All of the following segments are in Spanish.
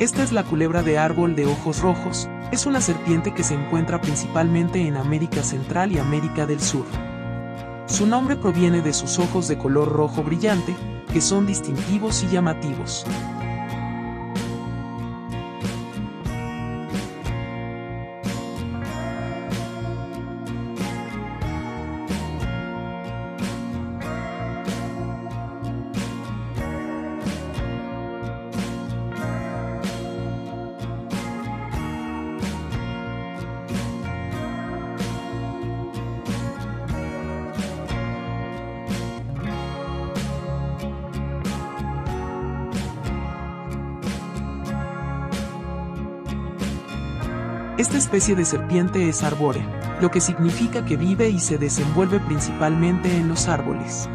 Esta es la culebra de árbol de ojos rojos, es una serpiente que se encuentra principalmente en América Central y América del Sur. Su nombre proviene de sus ojos de color rojo brillante, que son distintivos y llamativos. Esta especie de serpiente es arbórea, lo que significa que vive y se desenvuelve principalmente en los árboles.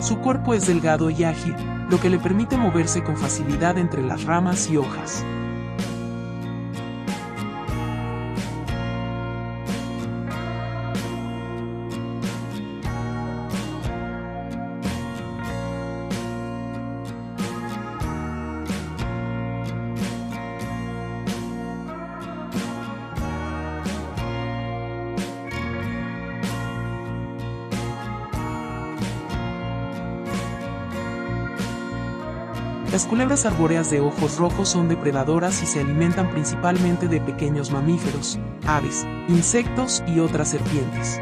Su cuerpo es delgado y ágil, lo que le permite moverse con facilidad entre las ramas y hojas. Las culebras arbóreas de ojos rojos son depredadoras y se alimentan principalmente de pequeños mamíferos, aves, insectos y otras serpientes.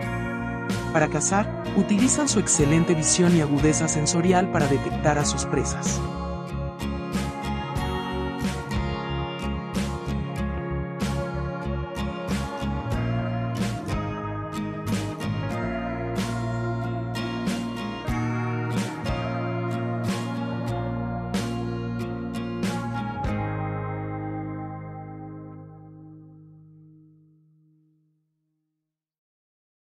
Para cazar, utilizan su excelente visión y agudeza sensorial para detectar a sus presas.